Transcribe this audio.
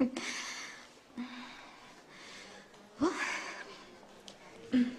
嗯，哦，嗯。